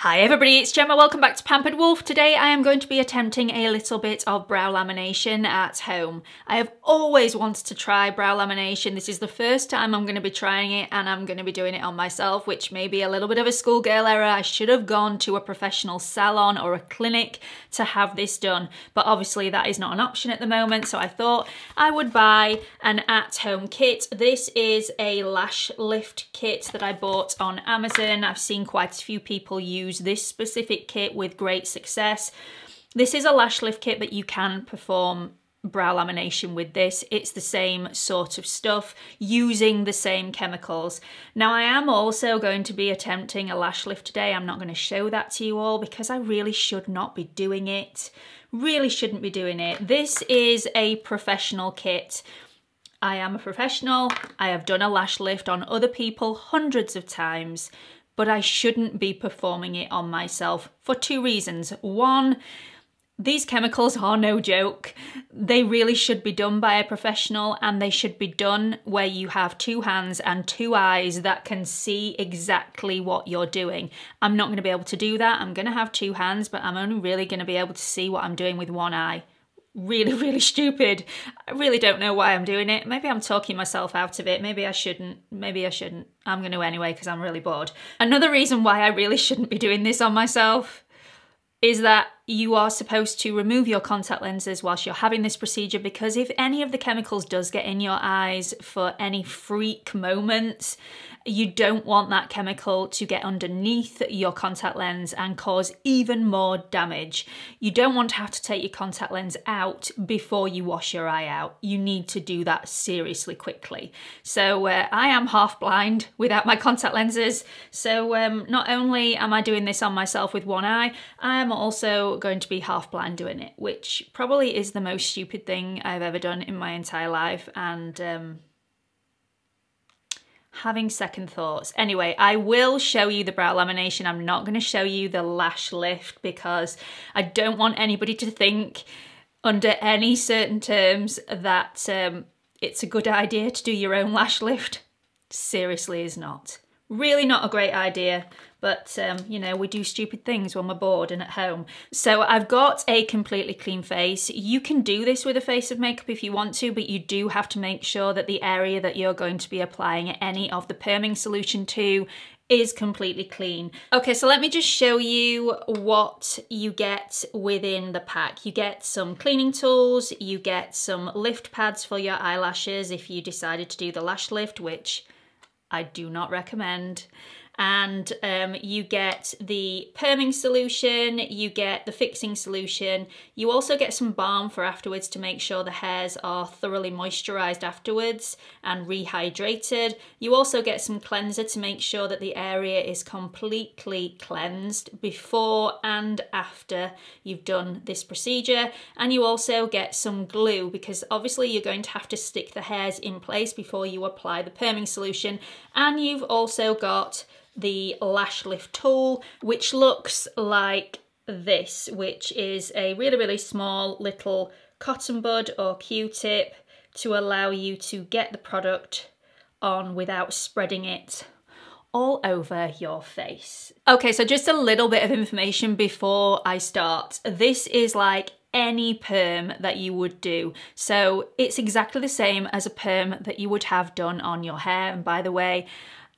Hi everybody, it's Gemma. Welcome back to Pampered Wolf. Today I am going to be attempting a little bit of brow lamination at home. I have always wanted to try brow lamination. This is the first time I'm going to be trying it and I'm going to be doing it on myself, which may be a little bit of a schoolgirl error. I should have gone to a professional salon or a clinic to have this done, but obviously that is not an option at the moment, so I thought I would buy an at-home kit. This is a lash lift kit that I bought on Amazon. I've seen quite a few people use use this specific kit with great success. This is a lash lift kit, but you can perform brow lamination with this. It's the same sort of stuff using the same chemicals. Now I am also going to be attempting a lash lift today. I'm not going to show that to you all because I really should not be doing it. Really shouldn't be doing it. This is a professional kit. I am a professional. I have done a lash lift on other people hundreds of times but I shouldn't be performing it on myself for two reasons. One, these chemicals are no joke. They really should be done by a professional and they should be done where you have two hands and two eyes that can see exactly what you're doing. I'm not going to be able to do that. I'm going to have two hands, but I'm only really going to be able to see what I'm doing with one eye really, really stupid. I really don't know why I'm doing it. Maybe I'm talking myself out of it. Maybe I shouldn't. Maybe I shouldn't. I'm going to anyway because I'm really bored. Another reason why I really shouldn't be doing this on myself is that you are supposed to remove your contact lenses whilst you're having this procedure because if any of the chemicals does get in your eyes for any freak moments you don't want that chemical to get underneath your contact lens and cause even more damage. You don't want to have to take your contact lens out before you wash your eye out. You need to do that seriously quickly. So uh, I am half blind without my contact lenses. So um, not only am I doing this on myself with one eye, I am also going to be half blind doing it, which probably is the most stupid thing I've ever done in my entire life. And um, having second thoughts. Anyway, I will show you the brow lamination. I'm not going to show you the lash lift because I don't want anybody to think under any certain terms that um, it's a good idea to do your own lash lift. Seriously is not. Really not a great idea, but um, you know, we do stupid things when we're bored and at home. So I've got a completely clean face. You can do this with a face of makeup if you want to, but you do have to make sure that the area that you're going to be applying any of the perming solution to is completely clean. Okay, so let me just show you what you get within the pack. You get some cleaning tools, you get some lift pads for your eyelashes if you decided to do the lash lift, which I do not recommend and um, you get the perming solution, you get the fixing solution. You also get some balm for afterwards to make sure the hairs are thoroughly moisturized afterwards and rehydrated. You also get some cleanser to make sure that the area is completely cleansed before and after you've done this procedure. And you also get some glue because obviously you're going to have to stick the hairs in place before you apply the perming solution. And you've also got the lash lift tool, which looks like this, which is a really, really small little cotton bud or Q-tip to allow you to get the product on without spreading it all over your face. Okay, so just a little bit of information before I start. This is like any perm that you would do. So it's exactly the same as a perm that you would have done on your hair. And by the way,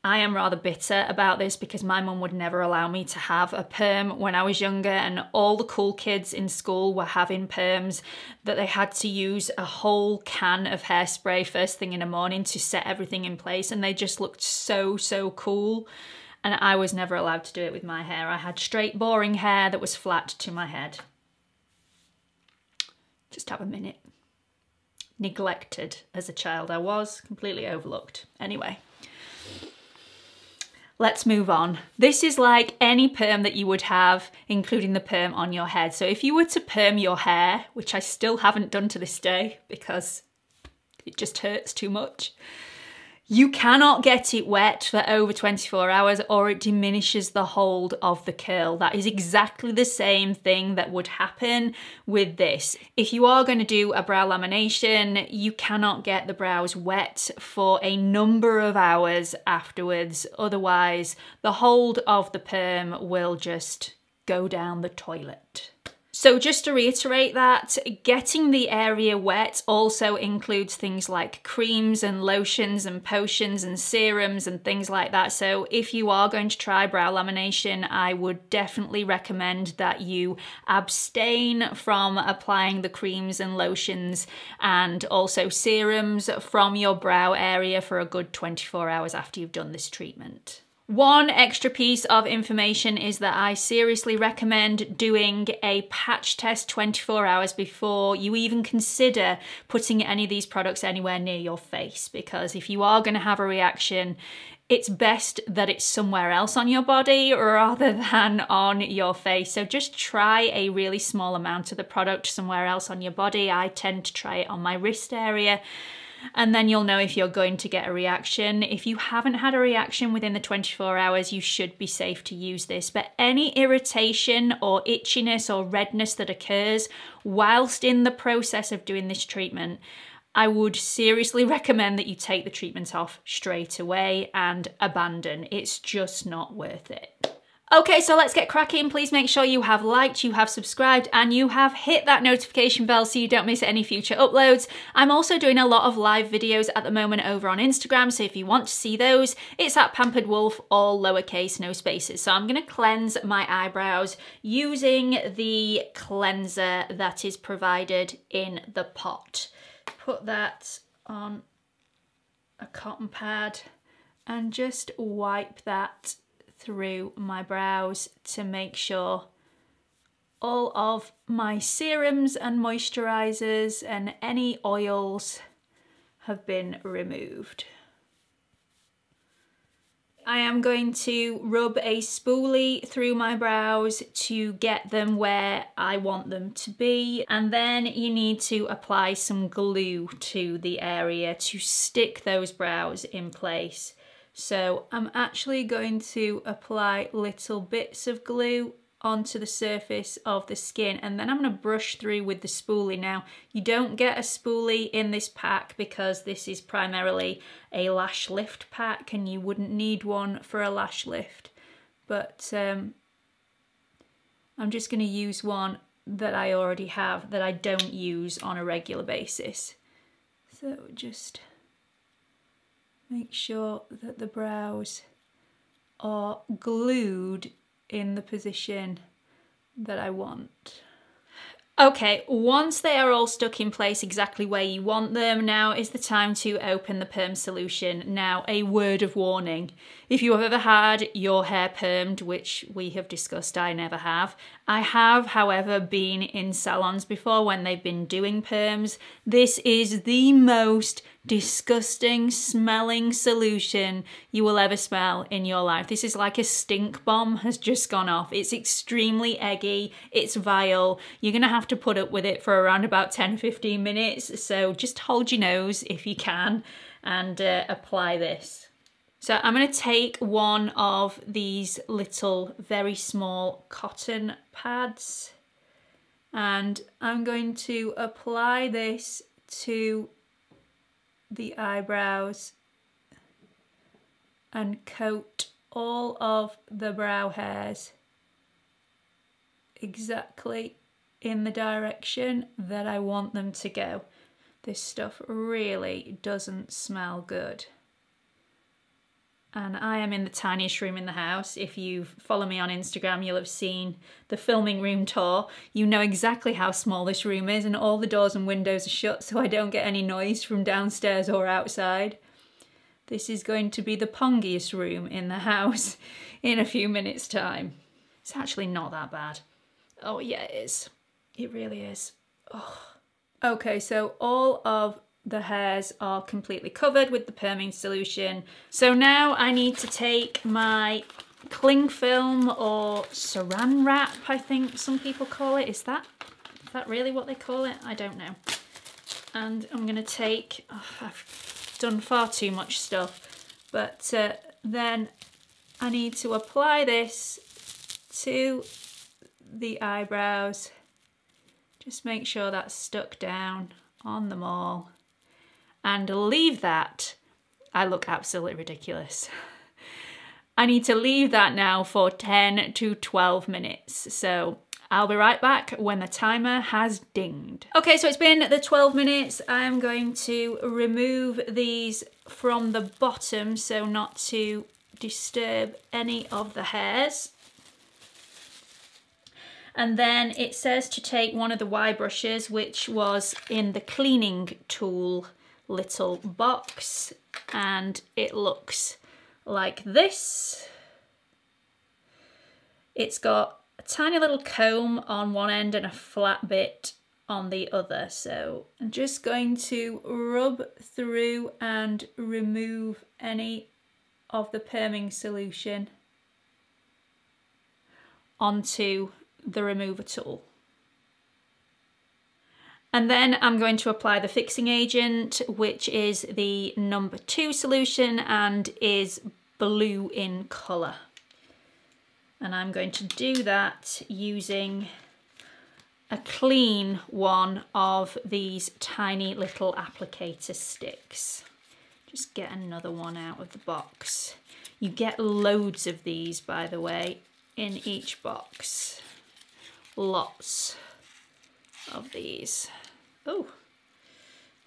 I am rather bitter about this because my mum would never allow me to have a perm when I was younger and all the cool kids in school were having perms that they had to use a whole can of hairspray first thing in the morning to set everything in place and they just looked so, so cool. And I was never allowed to do it with my hair. I had straight boring hair that was flat to my head. Just have a minute. Neglected as a child I was, completely overlooked. Anyway. Let's move on. This is like any perm that you would have, including the perm on your head. So if you were to perm your hair, which I still haven't done to this day because it just hurts too much, You cannot get it wet for over 24 hours or it diminishes the hold of the curl. That is exactly the same thing that would happen with this. If you are going to do a brow lamination, you cannot get the brows wet for a number of hours afterwards. Otherwise, the hold of the perm will just go down the toilet. So just to reiterate that, getting the area wet also includes things like creams and lotions and potions and serums and things like that. So if you are going to try brow lamination, I would definitely recommend that you abstain from applying the creams and lotions and also serums from your brow area for a good 24 hours after you've done this treatment. One extra piece of information is that I seriously recommend doing a patch test 24 hours before you even consider putting any of these products anywhere near your face because if you are going to have a reaction, it's best that it's somewhere else on your body rather than on your face. So just try a really small amount of the product somewhere else on your body. I tend to try it on my wrist area and then you'll know if you're going to get a reaction. If you haven't had a reaction within the 24 hours, you should be safe to use this. But any irritation or itchiness or redness that occurs whilst in the process of doing this treatment, I would seriously recommend that you take the treatment off straight away and abandon. It's just not worth it. Okay, so let's get cracking. Please make sure you have liked, you have subscribed, and you have hit that notification bell so you don't miss any future uploads. I'm also doing a lot of live videos at the moment over on Instagram, so if you want to see those, it's at Pampered Wolf, all lowercase, no spaces. So I'm gonna cleanse my eyebrows using the cleanser that is provided in the pot. Put that on a cotton pad and just wipe that through my brows to make sure all of my serums and moisturizers and any oils have been removed. I am going to rub a spoolie through my brows to get them where I want them to be. And then you need to apply some glue to the area to stick those brows in place. So I'm actually going to apply little bits of glue onto the surface of the skin and then I'm going to brush through with the spoolie. Now you don't get a spoolie in this pack because this is primarily a lash lift pack and you wouldn't need one for a lash lift but um, I'm just going to use one that I already have that I don't use on a regular basis. So just make sure that the brows are glued in the position that I want. Okay, once they are all stuck in place exactly where you want them, now is the time to open the perm solution. Now, a word of warning. If you have ever had your hair permed, which we have discussed I never have, I have, however, been in salons before when they've been doing perms. This is the most disgusting smelling solution you will ever smell in your life. This is like a stink bomb has just gone off. It's extremely eggy, it's vile. You're gonna have to put up with it for around about 10 15 minutes. So just hold your nose if you can and uh, apply this. So I'm going to take one of these little very small cotton pads and I'm going to apply this to the eyebrows and coat all of the brow hairs exactly in the direction that I want them to go. This stuff really doesn't smell good and I am in the tiniest room in the house. If you follow me on Instagram, you'll have seen the filming room tour. You know exactly how small this room is and all the doors and windows are shut so I don't get any noise from downstairs or outside. This is going to be the pongiest room in the house in a few minutes time. It's actually not that bad. Oh yeah, it is. It really is. Oh. Okay, so all of the hairs are completely covered with the perming solution. So now I need to take my cling film or saran wrap, I think some people call it. Is that, is that really what they call it? I don't know. And I'm gonna take, oh, I've done far too much stuff. But uh, then I need to apply this to the eyebrows. Just make sure that's stuck down on them all and leave that. I look absolutely ridiculous. I need to leave that now for 10 to 12 minutes. So I'll be right back when the timer has dinged. Okay, so it's been the 12 minutes. I'm going to remove these from the bottom so not to disturb any of the hairs. And then it says to take one of the Y brushes, which was in the cleaning tool little box. And it looks like this. It's got a tiny little comb on one end and a flat bit on the other. So I'm just going to rub through and remove any of the perming solution onto the remover tool. And then I'm going to apply the fixing agent, which is the number two solution and is blue in colour. And I'm going to do that using a clean one of these tiny little applicator sticks. Just get another one out of the box. You get loads of these, by the way, in each box. Lots of these. Oh,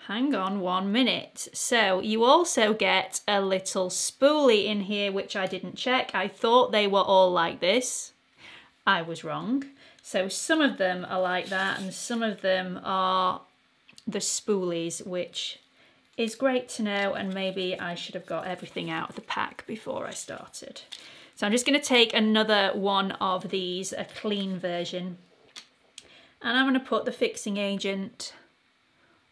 hang on one minute. So you also get a little spoolie in here, which I didn't check. I thought they were all like this. I was wrong. So some of them are like that and some of them are the spoolies, which is great to know and maybe I should have got everything out of the pack before I started. So I'm just going to take another one of these, a clean version, and I'm going to put the fixing agent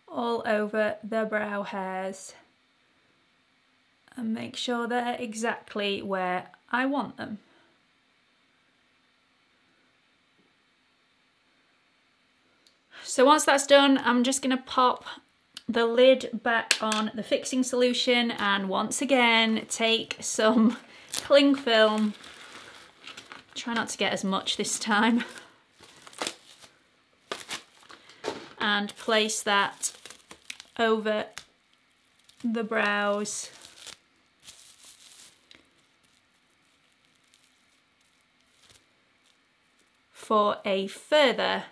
all over the brow hairs and make sure they're exactly where I want them. So once that's done, I'm just going to pop the lid back on the fixing solution and once again take some cling film. Try not to get as much this time. and place that over the brows. for a further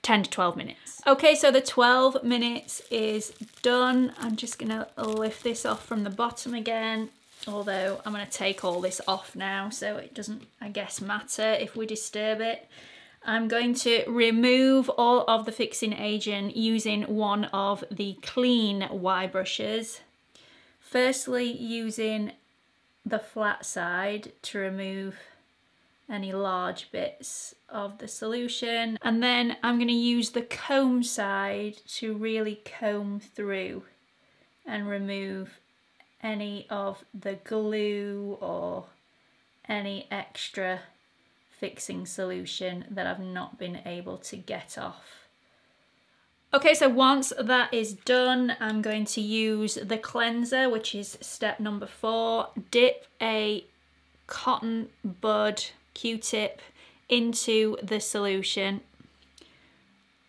10 to 12 minutes. Okay, so the 12 minutes is done. I'm just gonna lift this off from the bottom again, although I'm gonna take all this off now so it doesn't, I guess, matter if we disturb it. I'm going to remove all of the fixing agent using one of the clean Y brushes. Firstly, using the flat side to remove any large bits of the solution. And then I'm going to use the comb side to really comb through and remove any of the glue or any extra fixing solution that I've not been able to get off. Okay, so once that is done, I'm going to use the cleanser, which is step number four. Dip a cotton bud Q-tip into the solution.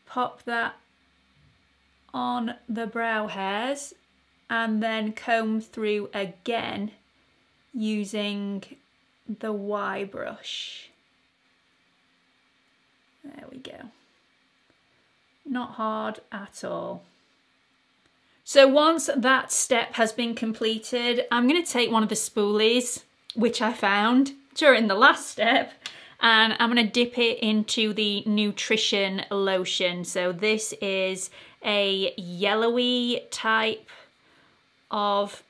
Pop that on the brow hairs and then comb through again using the Y brush. There we go. Not hard at all. So once that step has been completed, I'm going to take one of the spoolies, which I found during the last step, and I'm going to dip it into the nutrition lotion. So this is a yellowy type of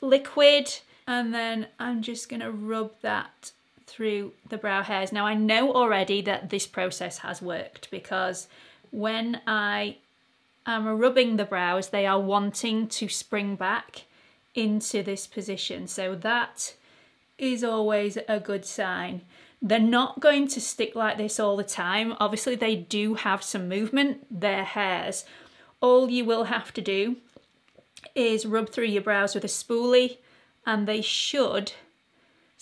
liquid and then I'm just going to rub that through the brow hairs. Now I know already that this process has worked because when I am rubbing the brows, they are wanting to spring back into this position. So that is always a good sign. They're not going to stick like this all the time. Obviously they do have some movement, their hairs. All you will have to do is rub through your brows with a spoolie and they should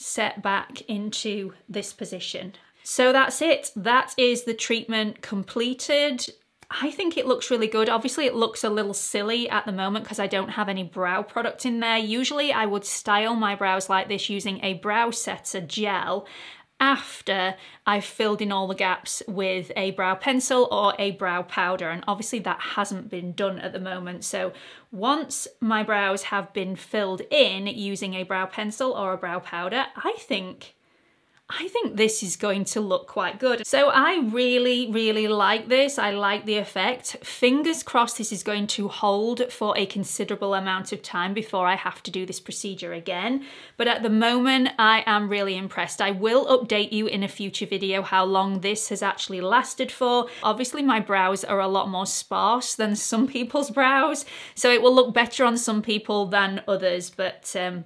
set back into this position. So that's it. That is the treatment completed. I think it looks really good. Obviously it looks a little silly at the moment because I don't have any brow product in there. Usually I would style my brows like this using a brow setter gel after I've filled in all the gaps with a brow pencil or a brow powder and obviously that hasn't been done at the moment. So once my brows have been filled in using a brow pencil or a brow powder I think I think this is going to look quite good. So I really, really like this. I like the effect. Fingers crossed this is going to hold for a considerable amount of time before I have to do this procedure again. But at the moment, I am really impressed. I will update you in a future video how long this has actually lasted for. Obviously, my brows are a lot more sparse than some people's brows, so it will look better on some people than others, but um,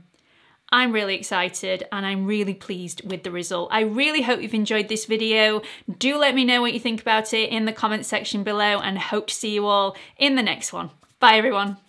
I'm really excited and I'm really pleased with the result. I really hope you've enjoyed this video. Do let me know what you think about it in the comment section below and hope to see you all in the next one. Bye everyone.